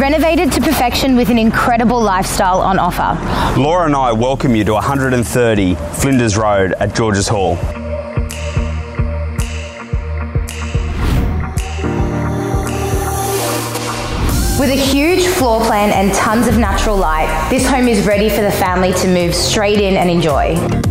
renovated to perfection with an incredible lifestyle on offer. Laura and I welcome you to 130 Flinders Road at Georges Hall. With a huge floor plan and tons of natural light, this home is ready for the family to move straight in and enjoy.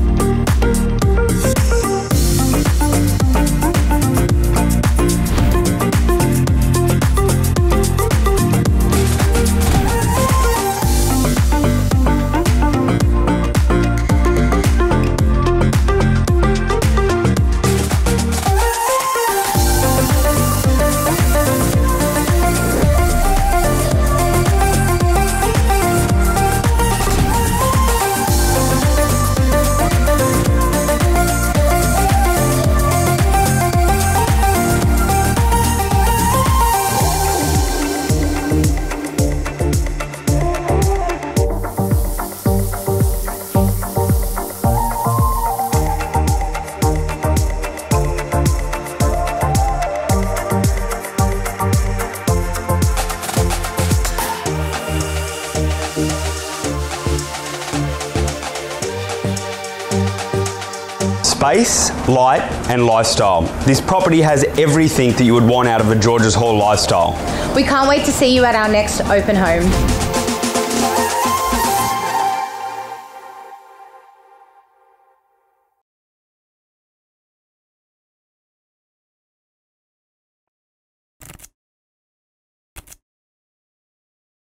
Space, light, and lifestyle. This property has everything that you would want out of a Georges Hall lifestyle. We can't wait to see you at our next open home.